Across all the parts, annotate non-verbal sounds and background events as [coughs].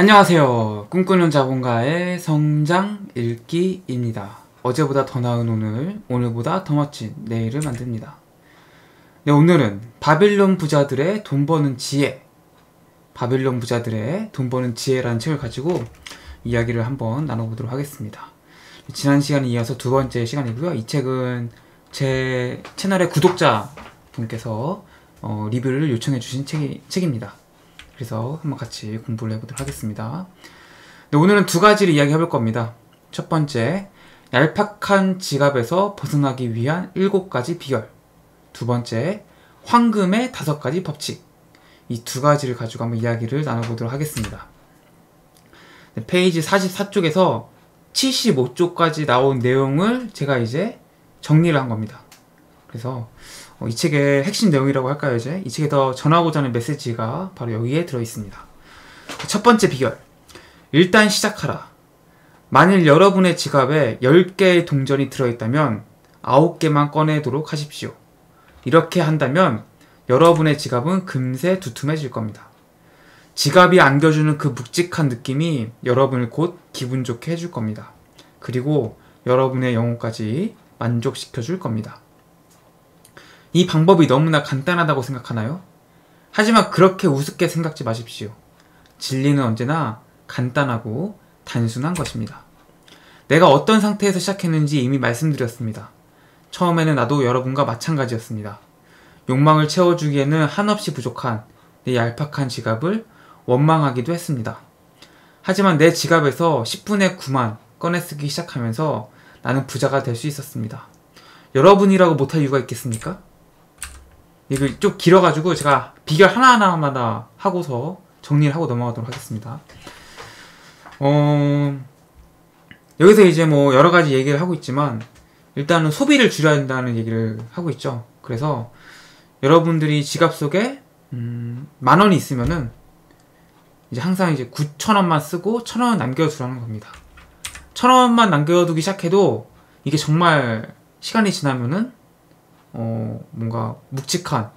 안녕하세요. 꿈꾸는 자본가의 성장 읽기입니다. 어제보다 더 나은 오늘, 오늘보다 더 멋진 내일을 만듭니다. 네, 오늘은 바빌론 부자들의 돈 버는 지혜, 바빌론 부자들의 돈 버는 지혜라는 책을 가지고 이야기를 한번 나눠보도록 하겠습니다. 지난 시간에 이어서 두 번째 시간이고요. 이 책은 제 채널의 구독자 분께서 어, 리뷰를 요청해 주신 책이, 책입니다. 그래서 한번 같이 공부를 해보도록 하겠습니다. 네, 오늘은 두 가지를 이야기해 볼 겁니다. 첫 번째, 얄팍한 지갑에서 벗어나기 위한 일곱 가지 비결. 두 번째, 황금의 다섯 가지 법칙. 이 두 가지를 가지고 한번 이야기를 나눠보도록 하겠습니다. 네, 페이지 44쪽에서 75쪽까지 나온 내용을 제가 이제 정리를 한 겁니다. 그래서 어, 이 책의 핵심 내용이라고 할까요, 이제? 이 책에 더 전하고자 하는 메시지가 바로 여기에 들어 있습니다. 첫 번째 비결. 일단 시작하라. 만일 여러분의 지갑에 10개의 동전이 들어있다면 9개만 꺼내도록 하십시오. 이렇게 한다면 여러분의 지갑은 금세 두툼해질 겁니다. 지갑이 안겨주는 그 묵직한 느낌이 여러분을 곧 기분 좋게 해줄 겁니다. 그리고 여러분의 영혼까지 만족시켜 줄 겁니다. 이 방법이 너무나 간단하다고 생각하나요? 하지만 그렇게 우습게 생각지 마십시오. 진리는 언제나 간단하고 단순한 것입니다. 내가 어떤 상태에서 시작했는지 이미 말씀드렸습니다. 처음에는 나도 여러분과 마찬가지였습니다. 욕망을 채워주기에는 한없이 부족한 내 얄팍한 지갑을 원망하기도 했습니다. 하지만 내 지갑에서 10분의 9만 꺼내 쓰기 시작하면서 나는 부자가 될 수 있었습니다. 여러분이라고 못할 이유가 있겠습니까? 이거 좀 길어가지고 제가 비결 하나하나마다 하고서 정리를 하고 넘어가도록 하겠습니다. 어, 여기서 이제 뭐 여러 가지 얘기를 하고 있지만 일단은 소비를 줄여야 된다는 얘기를 하고 있죠. 그래서 여러분들이 지갑 속에 음, 만 원이 있으면은 이제 항상 이제 9천 원만 쓰고 천 원 남겨두라는 겁니다. 천 원만 남겨두기 시작해도 이게 정말 시간이 지나면은 어, 뭔가 묵직한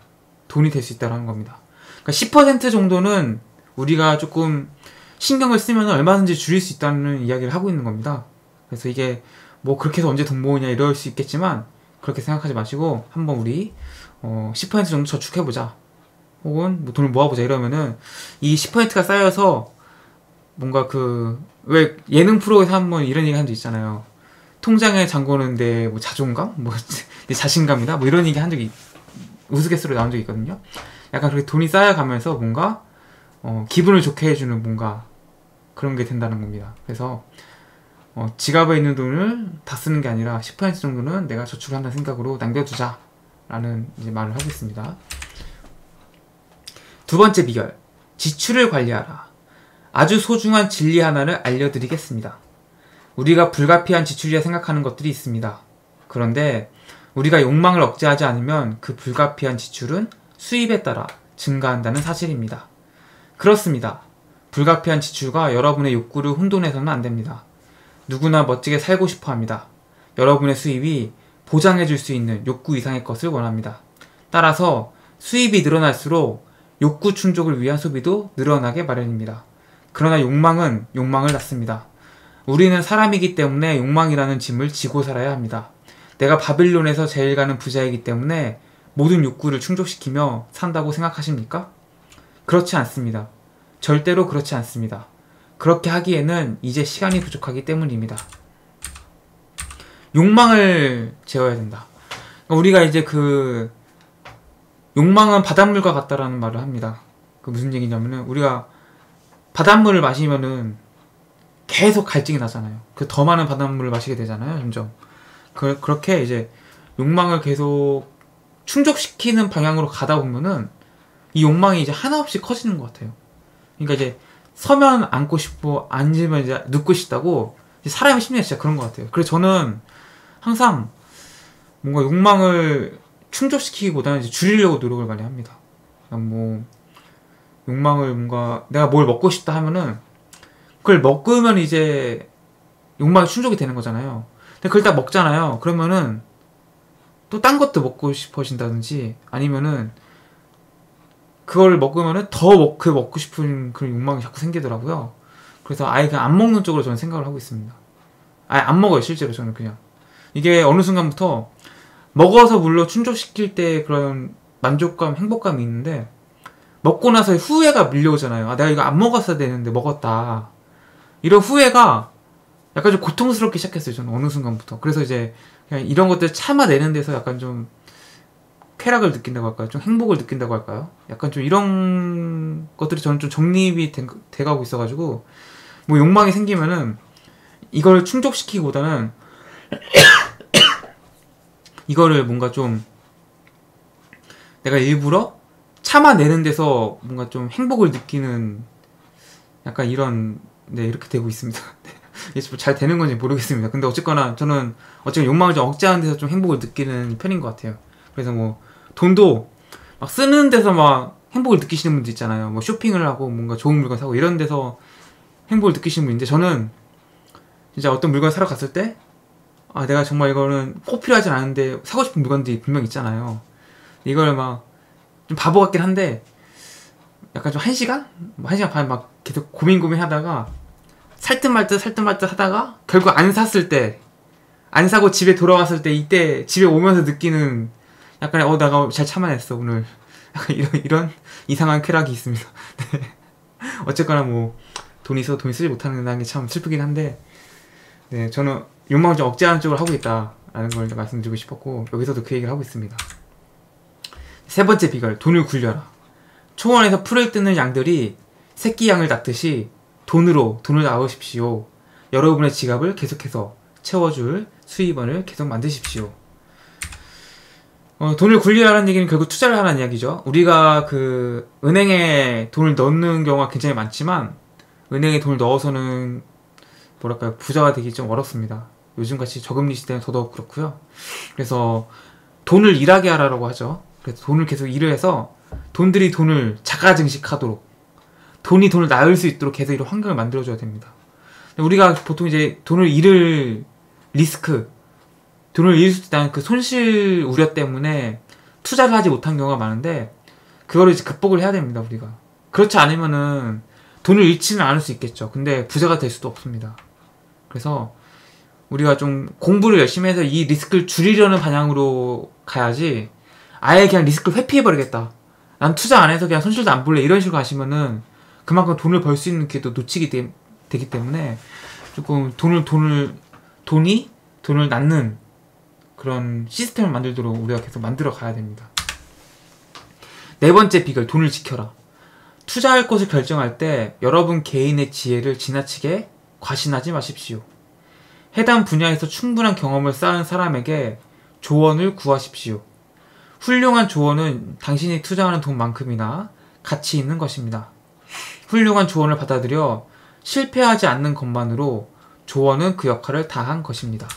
돈이 될 수 있다는 겁니다. 그러니까 10% 정도는 우리가 조금 신경을 쓰면 얼마든지 줄일 수 있다는 이야기를 하고 있는 겁니다. 그래서 이게 뭐 그렇게 해서 언제 돈 모으냐 이럴 수 있겠지만 그렇게 생각하지 마시고 한번 우리 어, 10% 정도 저축해보자. 혹은 뭐 돈을 모아보자 이러면은 이 10%가 쌓여서 뭔가 그 왜 예능 프로에서 한번 이런 얘기 한 적 있잖아요. 통장에 잠그는 데 뭐 자존감? 뭐 [laughs] 자신감이다? 뭐 이런 얘기 한 적이 우스갯소리 나온 적이 있거든요. 약간 그렇게 돈이 쌓여가면서 뭔가 어, 기분을 좋게 해주는 뭔가 그런 게 된다는 겁니다. 그래서 어, 지갑에 있는 돈을 다 쓰는 게 아니라 10% 정도는 내가 저축을 한다는 생각으로 남겨두자 라는 이제 말을 하고 있습니다. 두 번째 비결 지출을 관리하라. 아주 소중한 진리 하나를 알려드리겠습니다. 우리가 불가피한 지출이라 생각하는 것들이 있습니다. 그런데 우리가 욕망을 억제하지 않으면 그 불가피한 지출은 수입에 따라 증가한다는 사실입니다. 그렇습니다. 불가피한 지출과 여러분의 욕구를 혼돈해서는 안 됩니다. 누구나 멋지게 살고 싶어 합니다. 여러분의 수입이 보장해 줄 수 있는 욕구 이상의 것을 원합니다. 따라서 수입이 늘어날수록 욕구 충족을 위한 소비도 늘어나게 마련입니다. 그러나 욕망은 욕망을 낳습니다. 우리는 사람이기 때문에 욕망이라는 짐을 지고 살아야 합니다. 내가 바빌론에서 제일 가는 부자이기 때문에 모든 욕구를 충족시키며 산다고 생각하십니까? 그렇지 않습니다. 절대로 그렇지 않습니다. 그렇게 하기에는 이제 시간이 부족하기 때문입니다. 욕망을 제어해야 된다. 그러니까 우리가 이제 그 욕망은 바닷물과 같다라는 말을 합니다. 그 무슨 얘기냐면은 우리가 바닷물을 마시면은 계속 갈증이 나잖아요. 그 더 많은 바닷물을 마시게 되잖아요, 점점. 그, 그렇게 이제 욕망을 계속 충족시키는 방향으로 가다 보면은 이 욕망이 이제 하나 없이 커지는 것 같아요. 그러니까 이제 서면 앉고 싶고 앉으면 이제 눕고 싶다고 사람의 심리가 진짜 그런 것 같아요. 그래서 저는 항상 뭔가 욕망을 충족시키기보다는 줄이려고 노력을 많이 합니다. 뭐 욕망을 뭔가 내가 뭘 먹고 싶다 하면은 그걸 먹으면 이제 욕망이 충족이 되는 거잖아요. 근데 그걸 딱 먹잖아요. 그러면은 또 딴 것도 먹고 싶어진다든지 아니면은 그걸 먹으면은 더 그 먹고 싶은 그런 욕망이 자꾸 생기더라고요. 그래서 아예 그냥 안 먹는 쪽으로 저는 생각을 하고 있습니다. 아예 안 먹어요, 실제로 저는 그냥. 이게 어느 순간부터 먹어서 물론 충족시킬 때 그런 만족감, 행복감이 있는데 먹고 나서 후회가 밀려오잖아요. 아, 내가 이거 안 먹었어야 되는데 먹었다. 이런 후회가 약간 좀 고통스럽게 시작했어요. 저는 어느 순간부터. 그래서 이제 그냥 이런 것들 참아내는 데서 약간 좀 쾌락을 느낀다고 할까요? 좀 행복을 느낀다고 할까요? 약간 좀 이런 것들이 저는 좀 정립이 돼, 돼가고 있어가지고 뭐 욕망이 생기면은 이걸 충족시키기보다는 [coughs] 이거를 뭔가 좀 내가 일부러 참아내는 데서 뭔가 좀 행복을 느끼는 약간 이런 네 이렇게 되고 있습니다. [laughs] 이게 잘 되는 건지 모르겠습니다. 근데 어쨌거나 저는 어쨌든 욕망을 좀 억제하는 데서 좀 행복을 느끼는 편인 것 같아요. 그래서 뭐 돈도 막 쓰는 데서 막 행복을 느끼시는 분들 있잖아요. 뭐 쇼핑을 하고 뭔가 좋은 물건 사고 이런 데서 행복을 느끼시는 분인데 저는 진짜 어떤 물건 사러 갔을 때 아, 내가 정말 이거는 꼭 필요하진 않은데 사고 싶은 물건들이 분명 있잖아요. 이걸 막 좀 바보 같긴 한데 약간 좀 한 시간? 뭐 한 시간 반 막 계속 고민 고민 하다가 살 듯 말 듯 살 듯 말 듯 하다가 결국 안 샀을 때 안 사고 집에 돌아왔을 때 이때 집에 오면서 느끼는 약간 어 내가 잘 참아냈어 오늘 [laughs] 이런 이런 이상한 쾌락이 있습니다. [laughs] 네. 어쨌거나 뭐 돈이 있어 돈이 쓰지 못하는 게 참 슬프긴 한데 네 저는 욕망을 좀 억제하는 쪽으로 하고 있다라는 걸 말씀드리고 싶었고 여기서도 그 얘기를 하고 있습니다. 세 번째 비결 돈을 굴려라. 초원에서 풀을 뜯는 양들이 새끼 양을 낳듯이 돈으로 돈을 낳으십시오. 여러분의 지갑을 계속해서 채워줄 수입원을 계속 만드십시오. 어, 돈을 굴리라는 얘기는 결국 투자를 하라는 이야기죠. 우리가 그 은행에 돈을 넣는 경우가 굉장히 많지만 은행에 돈을 넣어서는 뭐랄까요 부자가 되기 좀 어렵습니다. 요즘같이 저금리 시대는 더더욱 그렇고요. 그래서 돈을 일하게 하라고 하죠. 그래서 돈을 계속 일을 해서 돈들이 돈을 자가 증식하도록 돈이 돈을 낳을 수 있도록 계속 이런 환경을 만들어줘야 됩니다. 우리가 보통 이제 돈을 잃을 리스크 돈을 잃을 수 있다는 그 손실 우려 때문에 투자를 하지 못한 경우가 많은데 그거를 이제 극복을 해야 됩니다 우리가. 그렇지 않으면은 돈을 잃지는 않을 수 있겠죠. 근데 부자가 될 수도 없습니다. 그래서 우리가 좀 공부를 열심히 해서 이 리스크를 줄이려는 방향으로 가야지 아예 그냥 리스크를 회피해버리겠다. 난 투자 안 해서 그냥 손실도 안 볼래. 이런 식으로 하시면은 그만큼 돈을 벌 수 있는 기회도 놓치게 되, 되기 때문에 조금 돈을 돈을 돈이 돈을 낳는 그런 시스템을 만들도록 우리가 계속 만들어 가야 됩니다. 네 번째 비결, 돈을 지켜라. 투자할 것을 결정할 때 여러분 개인의 지혜를 지나치게 과신하지 마십시오. 해당 분야에서 충분한 경험을 쌓은 사람에게 조언을 구하십시오. 훌륭한 조언은 당신이 투자하는 돈만큼이나 가치 있는 것입니다. 훌륭한 조언을 받아들여 실패하지 않는 것만으로 조언은 그 역할을 다한 것입니다.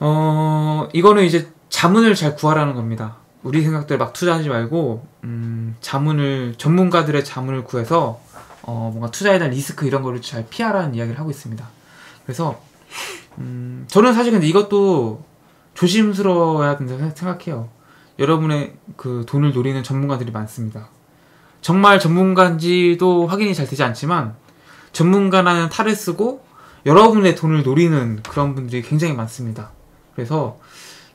어, 이거는 이제 자문을 잘 구하라는 겁니다. 우리 생각들 막 투자하지 말고, 음, 자문을, 전문가들의 자문을 구해서, 어, 뭔가 투자에 대한 리스크 이런 거를 잘 피하라는 이야기를 하고 있습니다. 그래서, 음, 저는 사실 근데 이것도 조심스러워야 된다고 생각해요. 여러분의 그 돈을 노리는 전문가들이 많습니다. 정말 전문가인지도 확인이 잘 되지 않지만, 전문가라는 탈을 쓰고 여러분의 돈을 노리는 그런 분들이 굉장히 많습니다. 그래서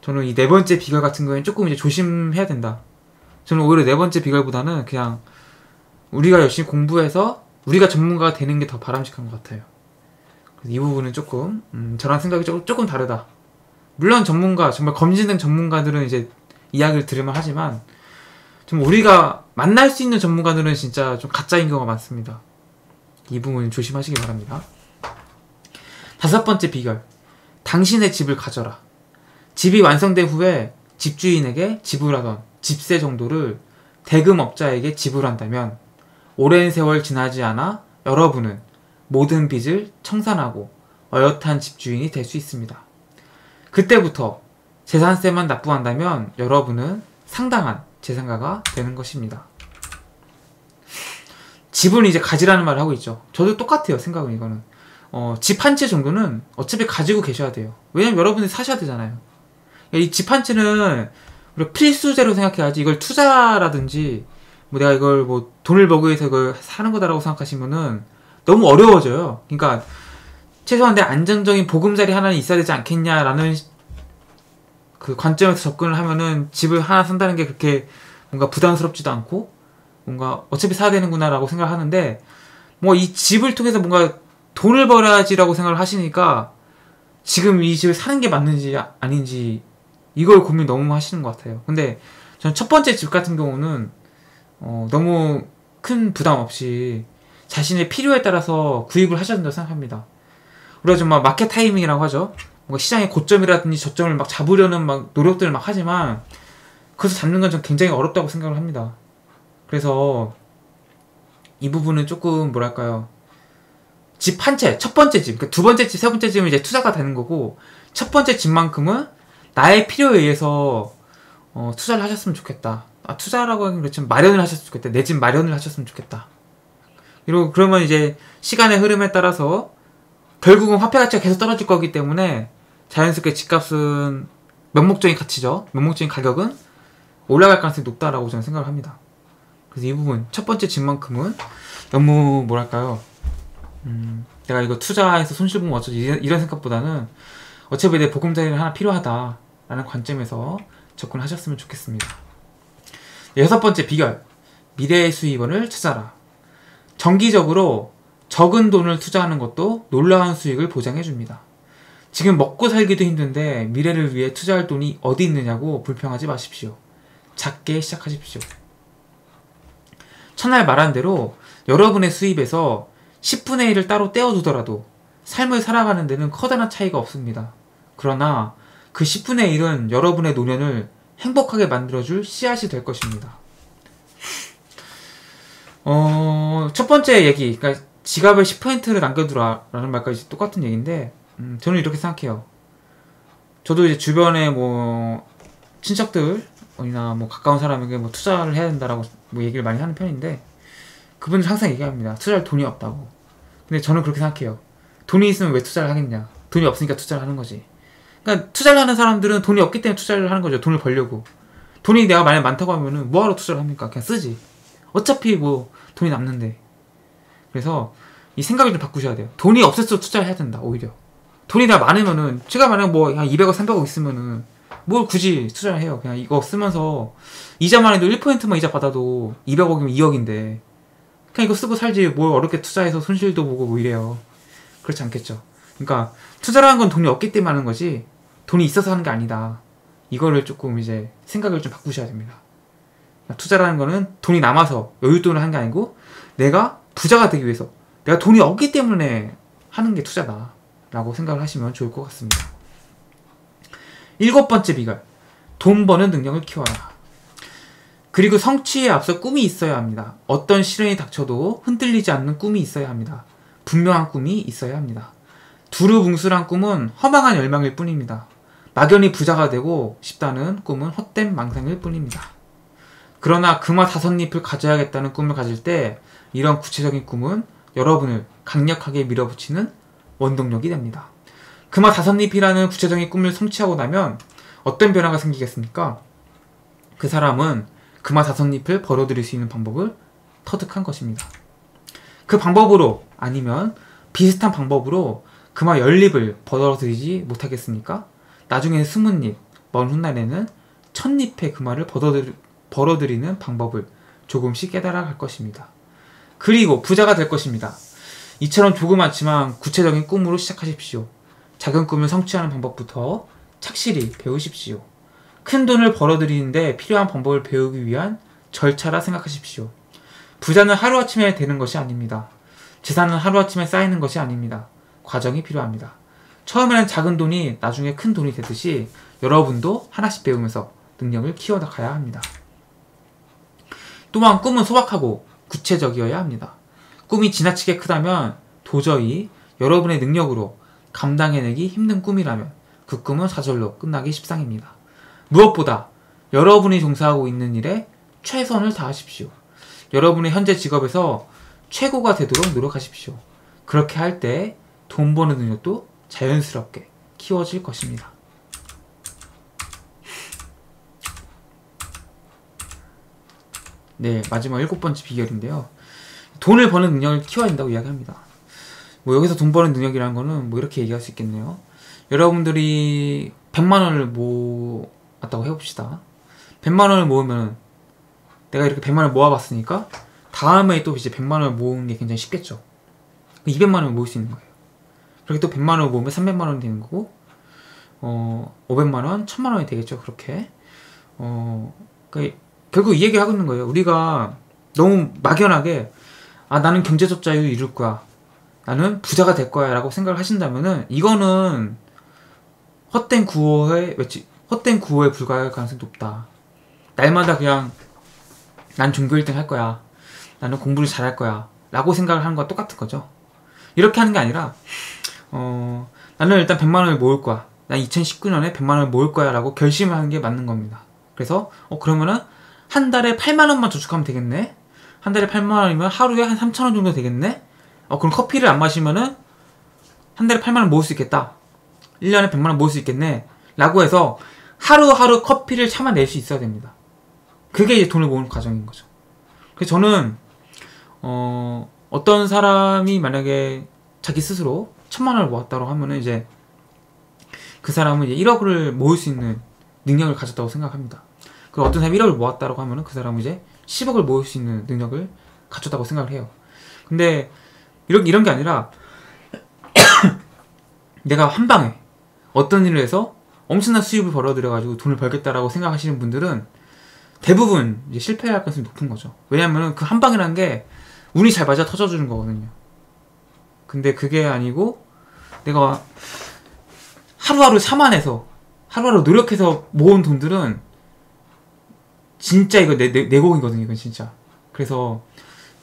저는 이 네 번째 비결 같은 거에는 조금 이제 조심해야 된다. 저는 오히려 네 번째 비결보다는 그냥 우리가 열심히 공부해서 우리가 전문가가 되는 게 더 바람직한 것 같아요. 이 부분은 조금 음, 저랑 생각이 조금, 조금 다르다. 물론 전문가 정말 검증된 전문가들은 이제 이야기를 들으면 하지만 좀 우리가 만날 수 있는 전문가들은 진짜 좀 가짜인 경우가 많습니다. 이 부분 조심하시기 바랍니다. 다섯 번째 비결. 당신의 집을 가져라. 집이 완성된 후에 집주인에게 지불하던 집세 정도를 대금업자에게 지불한다면 오랜 세월 지나지 않아 여러분은 모든 빚을 청산하고 어엿한 집주인이 될 수 있습니다. 그때부터 재산세만 납부한다면 여러분은 상당한 재산가가 되는 것입니다. 집은 이제 가지라는 말을 하고 있죠. 저도 똑같아요, 생각은 이거는. 어, 집 한 채 정도는 어차피 가지고 계셔야 돼요. 왜냐면 여러분이 사셔야 되잖아요. 이 집 한 채는 필수제로 생각해야지 이걸 투자라든지 뭐 내가 이걸 뭐 돈을 벌기 위해서 이걸 사는 거다라고 생각하시면은 너무 어려워져요. 그러니까 최소한 내 안정적인 보금자리 하나는 있어야 되지 않겠냐라는 그 관점에서 접근을 하면은 집을 하나 산다는 게 그렇게 뭔가 부담스럽지도 않고 뭔가 어차피 사야 되는구나라고 생각을 하는데 뭐 이 집을 통해서 뭔가 돈을 벌어야지라고 생각을 하시니까 지금 이 집을 사는 게 맞는지 아닌지 이걸 고민 너무 하시는 것 같아요. 근데 저는 첫 번째 집 같은 경우는 어, 너무 큰 부담 없이 자신의 필요에 따라서 구입을 하셔야 된다고 생각합니다. 우리가 좀막 마켓 타이밍이라고 하죠. 뭔가 시장의 고점이라든지 저점을 막 잡으려는 막 노력들을 막 하지만 그래서 잡는 건 좀 굉장히 어렵다고 생각을 합니다. 그래서 이 부분은 조금 뭐랄까요. 집 한 채, 첫 번째 집, 그러니까 두 번째 집, 세 번째 집은 이제 투자가 되는 거고 첫 번째 집만큼은 나의 필요에 의해서 어, 투자를 하셨으면 좋겠다. 아, 투자라고 하긴 그렇지만 마련을 하셨으면 좋겠다. 내 집 마련을 하셨으면 좋겠다. 이러고 그러면 이제 시간의 흐름에 따라서 결국은 화폐 가치가 계속 떨어질 거기 때문에 자연스럽게 집값은 명목적인 가치죠. 명목적인 가격은 올라갈 가능성이 높다라고 저는 생각을 합니다. 그래서 이 부분 첫 번째 집만큼은 너무 뭐랄까요 음, 내가 이거 투자해서 손실 보면 어쩌지 이런 생각보다는 어차피 내 보금자리는 하나 필요하다라는 관점에서 접근하셨으면 좋겠습니다. 여섯 번째 비결 미래의 수입원을 찾아라. 정기적으로 적은 돈을 투자하는 것도 놀라운 수익을 보장해 줍니다. 지금 먹고 살기도 힘든데 미래를 위해 투자할 돈이 어디 있느냐고 불평하지 마십시오. 작게 시작하십시오. 첫날 말한 대로 여러분의 수입에서 10분의 1을 따로 떼어두더라도 삶을 살아가는 데는 커다란 차이가 없습니다. 그러나 그 10분의 1은 여러분의 노년을 행복하게 만들어줄 씨앗이 될 것입니다. 어, 첫 번째 얘기, 그러니까 지갑에 10%를 남겨두라라는 말까지 똑같은 얘기인데, 음, 저는 이렇게 생각해요. 저도 이제 주변에 뭐, 친척들이나 뭐 가까운 사람에게 뭐 투자를 해야 된다라고 뭐 얘기를 많이 하는 편인데, 그분들 항상 얘기합니다. 투자할 돈이 없다고. 근데 저는 그렇게 생각해요. 돈이 있으면 왜 투자를 하겠냐. 돈이 없으니까 투자를 하는 거지. 그러니까 투자를 하는 사람들은 돈이 없기 때문에 투자를 하는 거죠. 돈을 벌려고. 돈이 내가 만약 많다고 하면은 뭐하러 투자를 합니까? 그냥 쓰지. 어차피 뭐 돈이 남는데. 그래서 이 생각을 좀 바꾸셔야 돼요. 돈이 없을수록 투자를 해야 된다. 오히려. 돈이 다 많으면은 제가 만약 뭐한 200억, 300억 있으면은 뭘 굳이 투자를 해요. 그냥 이거 쓰면서 이자만 해도 1%만 이자 받아도 200억이면 2억인데 그냥 이거 쓰고 살지 뭘 어렵게 투자해서 손실도 보고 뭐 이래요. 그렇지 않겠죠. 그러니까 투자라는 건 돈이 없기 때문에 하는 거지 돈이 있어서 하는 게 아니다. 이거를 조금 이제 생각을 좀 바꾸셔야 됩니다. 투자라는 거는 돈이 남아서 여윳돈을 하는 게 아니고 내가 부자가 되기 위해서 내가 돈이 없기 때문에 하는 게 투자다. 라고 생각을 하시면 좋을 것 같습니다. 일곱 번째 비결. 돈 버는 능력을 키워라. 그리고 성취에 앞서 꿈이 있어야 합니다. 어떤 시련이 닥쳐도 흔들리지 않는 꿈이 있어야 합니다. 분명한 꿈이 있어야 합니다. 두루뭉술한 꿈은 허망한 열망일 뿐입니다. 막연히 부자가 되고 싶다는 꿈은 헛된 망상일 뿐입니다. 그러나 금화 다섯 잎을 가져야겠다는 꿈을 가질 때 이런 구체적인 꿈은 여러분을 강력하게 밀어붙이는 원동력이 됩니다. 금화 다섯 잎이라는 구체적인 꿈을 성취하고 나면 어떤 변화가 생기겠습니까? 그 사람은 금화 다섯 잎을 벌어들일 수 있는 방법을 터득한 것입니다. 그 방법으로 아니면 비슷한 방법으로 금화 열잎을 벌어들이지 못하겠습니까? 나중에 스무 잎, 먼 훗날에는 첫 잎의 금화를 벌어들, 벌어들이는 방법을 조금씩 깨달아 갈 것입니다. 그리고 부자가 될 것입니다. 이처럼 조그맣지만 구체적인 꿈으로 시작하십시오. 작은 꿈을 성취하는 방법부터 착실히 배우십시오. 큰 돈을 벌어들이는데 필요한 방법을 배우기 위한 절차라 생각하십시오. 부자는 하루아침에 되는 것이 아닙니다. 재산은 하루아침에 쌓이는 것이 아닙니다. 과정이 필요합니다. 처음에는 작은 돈이 나중에 큰 돈이 되듯이 여러분도 하나씩 배우면서 능력을 키워나가야 합니다. 또한 꿈은 소박하고 구체적이어야 합니다. 꿈이 지나치게 크다면 도저히 여러분의 능력으로 감당해내기 힘든 꿈이라면 그 꿈은 사절로 끝나기 십상입니다. 무엇보다 여러분이 종사하고 있는 일에 최선을 다하십시오. 여러분의 현재 직업에서 최고가 되도록 노력하십시오. 그렇게 할 때 돈 버는 능력도 자연스럽게 키워질 것입니다. 네, 마지막 일곱 번째 비결인데요. 돈을 버는 능력을 키워야 된다고 이야기합니다. 뭐 여기서 돈 버는 능력이라는 거는 뭐 이렇게 얘기할 수 있겠네요. 여러분들이 100만 원을 모았다고 해봅시다. 100만 원을 모으면 내가 이렇게 100만 원을 모아봤으니까 다음에 또 이제 100만 원을 모으는 게 굉장히 쉽겠죠. 200만 원을 모을 수 있는 거예요. 그렇게 또 100만 원을 모으면 300만 원이 되는 거고 어 500만 원, 1000만 원이 되겠죠. 그렇게 어 그러니까 결국 이 얘기 하고 있는 거예요. 우리가 너무 막연하게 아 나는 경제적 자유를 이룰 거야. 나는 부자가 될 거야 라고 생각을 하신다면은 이거는 헛된 구호에 외치 헛된 구호에 불과할 가능성이 높다. 날마다 그냥 난 종교 1등 할 거야. 나는 공부를 잘할 거야. 라고 생각을 하는 거와 똑같은 거죠. 이렇게 하는 게 아니라 어 나는 일단 100만 원을 모을 거야. 난 2019년에 100만 원을 모을 거야 라고 결심을 하는 게 맞는 겁니다. 그래서 어 그러면은 한 달에 8만 원만 저축하면 되겠네. 한 달에 8만 원이면 하루에 한 3천 원 정도 되겠네. 어 그럼 커피를 안 마시면은 한 달에 8만 원 모을 수 있겠다. 1년에 100만 원 모을 수 있겠네. 라고 해서 하루하루 커피를 참아낼 수 있어야 됩니다. 그게 이제 돈을 모으는 과정인 거죠. 그래서 저는 어 어떤 사람이 만약에 자기 스스로 천만 원을 모았다고 하면은 이제 그 사람은 이제 1억을 모을 수 있는 능력을 가졌다고 생각합니다. 그리고 어떤 사람이 1억을 모았다고 하면은 그 사람은 이제 10억을 모을 수 있는 능력을 갖췄다고 생각을 해요. 근데 이런 이런 게 아니라 [coughs] 내가 한 방에 어떤 일을 해서 엄청난 수입을 벌어들여 가지고 돈을 벌겠다라고 생각하시는 분들은 대부분 이제 실패할 가능성이 높은 거죠. 왜냐면은 그한 방이라는 게 운이 잘 맞아 터져주는 거거든요. 근데 그게 아니고 내가 하루하루 참아내서 하루하루 노력해서 모은 돈들은 진짜 이거 내, 내, 내공이거든요, 이건 진짜. 그래서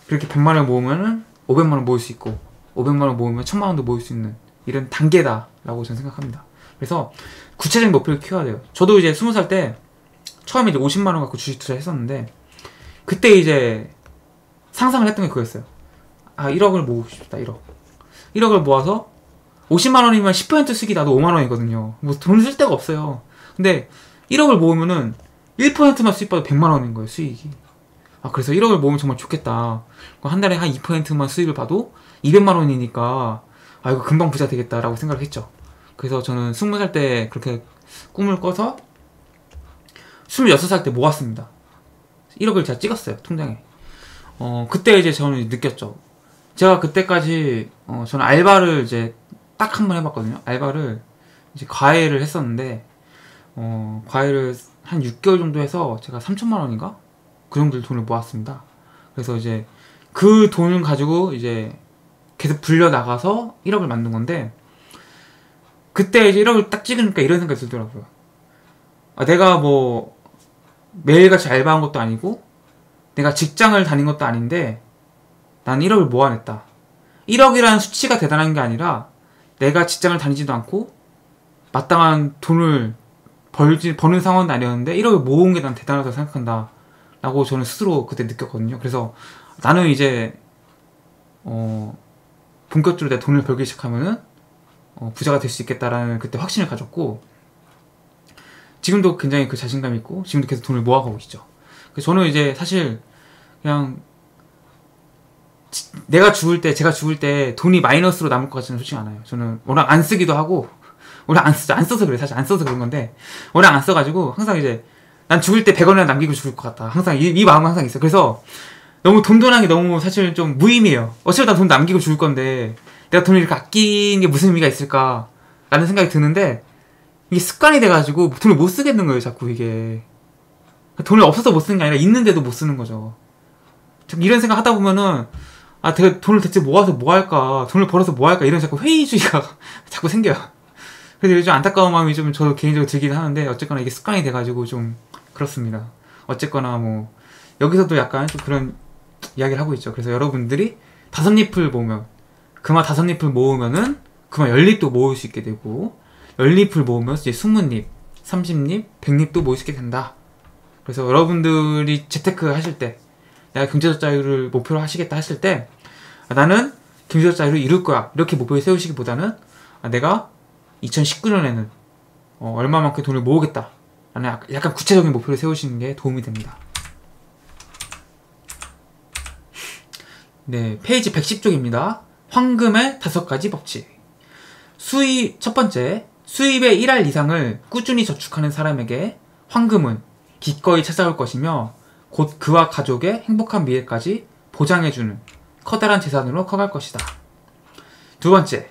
그렇게 100만 원 모으면은 500만 원 모을 수 있고 500만 원 모으면 1000만 원도 모을 수 있는 이런 단계다라고 저는 생각합니다. 그래서 구체적인 목표를 키워야 돼요. 저도 이제 20살 때 처음에 이제 50만 원 갖고 주식 투자했었는데 그때 이제 상상을 했던 게 그거였어요. 아 1억을 모으고 싶다 1억. 1억을 모아서 50만 원이면 10% 수익이 나도 5만 원이거든요. 뭐 돈 쓸 데가 없어요. 근데 1억을 모으면은 1%만 수익 받아 100만 원인 거예요 수익이. 아 그래서 1억을 모으면 정말 좋겠다. 한 달에 한 2%만 수익을 봐도 200만 원이니까 아 이거 금방 부자 되겠다라고 생각을 했죠. 그래서 저는 20살 때 그렇게 꿈을 꿔서 26살 때 모았습니다. 1억을 제가 찍었어요, 통장에. 어, 그때 이제 저는 느꼈죠. 제가 그때까지, 어, 저는 알바를 이제 딱 한 번 해봤거든요. 알바를 이제 과외를 했었는데, 어, 과외를 한 6개월 정도 해서 제가 3천만 원인가? 그 정도 돈을 모았습니다. 그래서 이제 그 돈을 가지고 이제 계속 불려 나가서 1억을 만든 건데, 그때 이제 1억을 딱 찍으니까 이런 생각이 들더라고요. 아, 내가 뭐 매일같이 알바한 것도 아니고 내가 직장을 다닌 것도 아닌데 난 1억을 모아냈다. 1억이라는 수치가 대단한 게 아니라 내가 직장을 다니지도 않고 마땅한 돈을 벌지, 버는 상황은 아니었는데 1억을 모은 게 난 대단하다고 생각한다. 라고 저는 스스로 그때 느꼈거든요. 그래서 나는 이제, 어, 본격적으로 내 돈을 벌기 시작하면은 어, 부자가 될 수 있겠다라는 그때 확신을 가졌고 지금도 굉장히 그 자신감 있고 지금도 계속 돈을 모아가고 있죠. 그래서 저는 이제 사실 그냥 지, 내가 죽을 때 제가 죽을 때 돈이 마이너스로 남을 것 같지는 솔직히 않아요. 저는 워낙 안 쓰기도 하고 워낙 안 쓰, 안 써서 그래 사실 안 써서 그런 건데 워낙 안 써가지고 항상 이제 난 죽을 때 100원이나 남기고 죽을 것 같다. 항상 이, 이 마음은 항상 있어. 그래서 너무 돈돈하게 너무 사실 좀 무의미해요. 어차피 난 돈 남기고 죽을 건데 내가 돈을 이렇게 아끼는 게 무슨 의미가 있을까? 라는 생각이 드는데, 이게 습관이 돼가지고 돈을 못 쓰겠는 거예요, 자꾸 이게. 돈이 없어서 못 쓰는 게 아니라 있는데도 못 쓰는 거죠. 이런 생각 하다 보면은, 아, 내가 돈을 대체 모아서 뭐 할까? 돈을 벌어서 뭐 할까? 이런 자꾸 회의주의가 [laughs] 자꾸 생겨요. 그래서 요즘 안타까운 마음이 좀 저도 개인적으로 들긴 하는데, 어쨌거나 이게 습관이 돼가지고 좀 그렇습니다. 어쨌거나 뭐, 여기서도 약간 좀 그런 이야기를 하고 있죠. 그래서 여러분들이 다섯 잎을 보면, 금화 다섯 잎을 모으면은 금화 열 잎도 모을 수 있게 되고 열 잎을 모으면 이제 스무 잎, 삼십 잎, 백 잎도 모을 수 있게 된다. 그래서 여러분들이 재테크 하실 때 내가 경제적 자유를 목표로 하시겠다 하실 때 아, 나는 경제적 자유를 이룰 거야 이렇게 목표를 세우시기보다는 아, 내가 2019년에는 어, 얼마만큼 돈을 모으겠다 라는 약간 구체적인 목표를 세우시는 게 도움이 됩니다. 네, 페이지 110쪽입니다. 황금의 다섯 가지 법칙. 수입, 첫 번째, 수입의 1할 이상을 꾸준히 저축하는 사람에게 황금은 기꺼이 찾아올 것이며 곧 그와 가족의 행복한 미래까지 보장해주는 커다란 재산으로 커갈 것이다. 두 번째,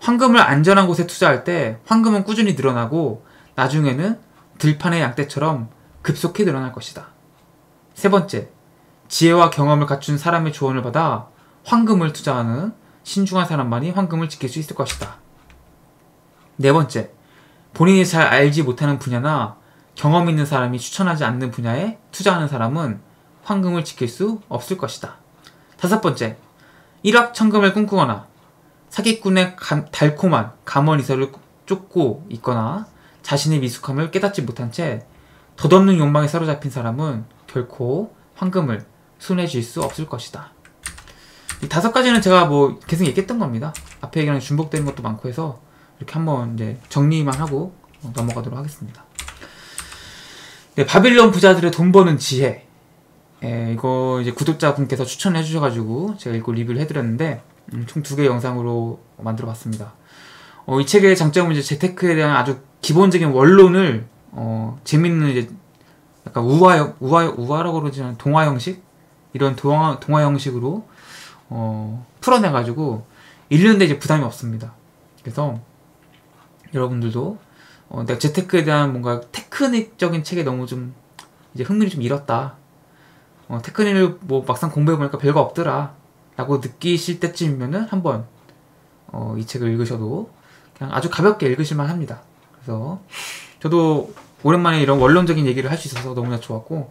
황금을 안전한 곳에 투자할 때 황금은 꾸준히 늘어나고 나중에는 들판의 양떼처럼 급속히 늘어날 것이다. 세 번째, 지혜와 경험을 갖춘 사람의 조언을 받아 황금을 투자하는 신중한 사람만이 황금을 지킬 수 있을 것이다. 네 번째, 본인이 잘 알지 못하는 분야나 경험 있는 사람이 추천하지 않는 분야에 투자하는 사람은 황금을 지킬 수 없을 것이다. 다섯 번째, 일확천금을 꿈꾸거나 사기꾼의 감, 달콤한 감언 이설을 쫓고 있거나 자신의 미숙함을 깨닫지 못한 채 덧없는 욕망에 사로잡힌 사람은 결코 황금을 손에 쥘 수 없을 것이다. 이 다섯 가지는 제가 뭐 계속 얘기했던 겁니다. 앞에 얘기랑 중복되는 것도 많고 해서 이렇게 한번 이제 정리만 하고 넘어가도록 하겠습니다. 네, 바빌론 부자들의 돈 버는 지혜. 예, 이거 이제 구독자분께서 추천해 주셔가지고 제가 읽고 리뷰를 해드렸는데 음, 총 두 개 영상으로 만들어 봤습니다. 어, 이 책의 장점은 이제 재테크에 대한 아주 기본적인 원론을 어, 재밌는 이제 약간 우화 우화 우화라고 그러지 않 동화 형식 이런 동화 동화 형식으로 어, 풀어내가지고 읽는데 이제 부담이 없습니다. 그래서 여러분들도 어, 내가 재테크에 대한 뭔가 테크닉적인 책에 너무 좀 이제 흥미를 좀 잃었다. 어, 테크닉을 뭐 막상 공부해보니까 별거 없더라. 라고 느끼실 때쯤이면은 한번 어, 이 책을 읽으셔도 그냥 아주 가볍게 읽으실만 합니다. 그래서 저도 오랜만에 이런 원론적인 얘기를 할 수 있어서 너무나 좋았고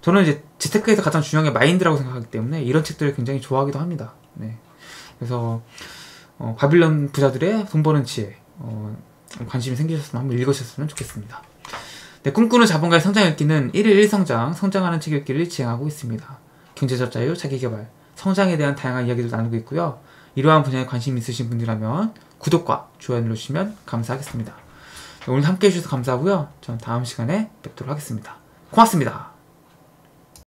저는 이제 재테크에서 가장 중요한 게 마인드라고 생각하기 때문에 이런 책들을 굉장히 좋아하기도 합니다. 네. 그래서 어, 바빌론 부자들의 돈 버는 지혜 어, 관심이 생기셨으면 한번 읽으셨으면 좋겠습니다. 네, 꿈꾸는 자본가의 성장 읽기는 1일 1성장, 성장하는 책 읽기를 지향하고 있습니다. 경제적 자유, 자기개발, 성장에 대한 다양한 이야기도 나누고 있고요. 이러한 분야에 관심 있으신 분이라면 구독과 좋아요 눌러주시면 감사하겠습니다. 오늘 함께 해주셔서 감사하고요. 저는 다음 시간에 뵙도록 하겠습니다. 고맙습니다.